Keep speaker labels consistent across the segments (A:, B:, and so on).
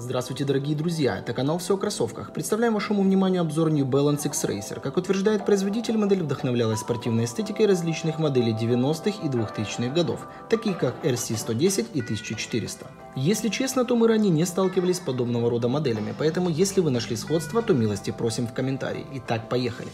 A: Здравствуйте, дорогие друзья! Это канал «Все о кроссовках». Представляем вашему вниманию обзор New Balance X-Racer. Как утверждает производитель, модель вдохновлялась спортивной эстетикой различных моделей 90-х и 2000-х годов, таких как RC110 и 1400. Если честно, то мы ранее не сталкивались с подобного рода моделями, поэтому если вы нашли сходство, то милости просим в комментарии. Итак, поехали!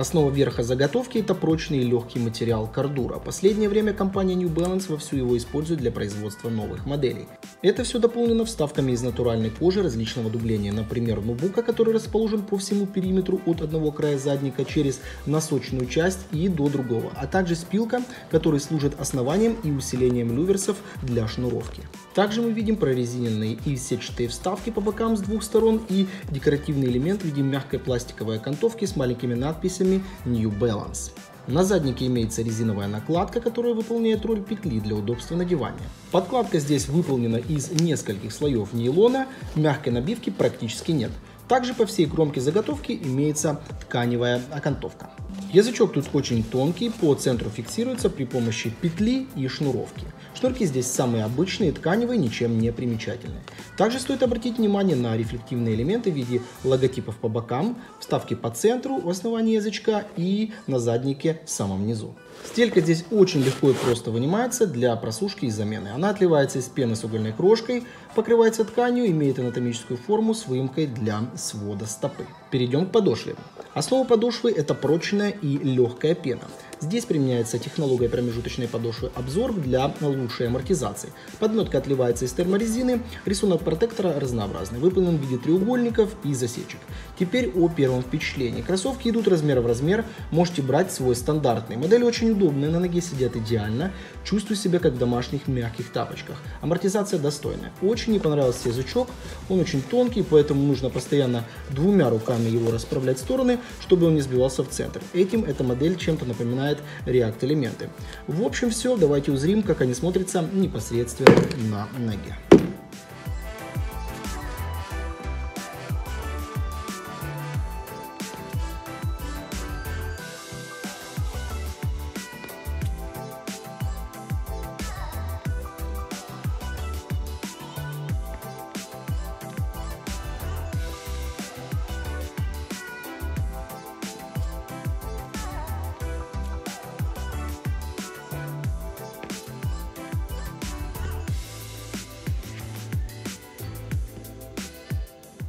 A: Основа верха заготовки – это прочный и легкий материал кордура. Последнее время компания New Balance вовсю его использует для производства новых моделей. Это все дополнено вставками из натуральной кожи различного дубления, например, нубука, который расположен по всему периметру от одного края задника через носочную часть и до другого, а также спилка, который служит основанием и усилением люверсов для шнуровки. Также мы видим прорезиненные и сетчатые вставки по бокам с двух сторон и декоративный элемент в виде мягкой пластиковой окантовки с маленькими надписями New Balance. На заднике имеется резиновая накладка, которая выполняет роль петли для удобства надевания. Подкладка здесь выполнена из нескольких слоев нейлона, мягкой набивки практически нет. Также по всей кромке заготовки имеется тканевая окантовка. Язычок тут очень тонкий, по центру фиксируется при помощи петли и шнуровки. Шнурки здесь самые обычные, тканевые, ничем не примечательные. Также стоит обратить внимание на рефлективные элементы в виде логотипов по бокам, вставки по центру, в основании язычка и на заднике в самом низу. Стелька здесь очень легко и просто вынимается для просушки и замены. Она отливается из пены с угольной крошкой, покрывается тканью, имеет анатомическую форму с выемкой для свода стопы. Перейдем к подошве. Основа подошвы это прочная и легкая пена. Здесь применяется технология промежуточной подошвы обзор для лучшей амортизации. Подметка отливается из терморезины, рисунок протектора разнообразный, выполнен в виде треугольников и засечек. Теперь о первом впечатлении. Кроссовки идут размер в размер, можете брать свой стандартный. Модель очень удобная, на ноге сидят идеально, чувствую себя как в домашних мягких тапочках. Амортизация достойная. Очень не понравился язычок, он очень тонкий, поэтому нужно постоянно двумя руками его расправлять в стороны, чтобы он не сбивался в центр. Этим эта модель чем-то напоминает React элементы. В общем все, давайте узрим, как они смотрятся непосредственно на ноге.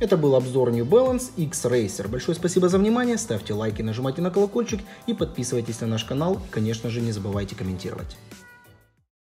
A: Это был обзор New Balance X-Racer. Большое спасибо за внимание, ставьте лайки, нажимайте на колокольчик и подписывайтесь на наш канал. Конечно же, не забывайте комментировать.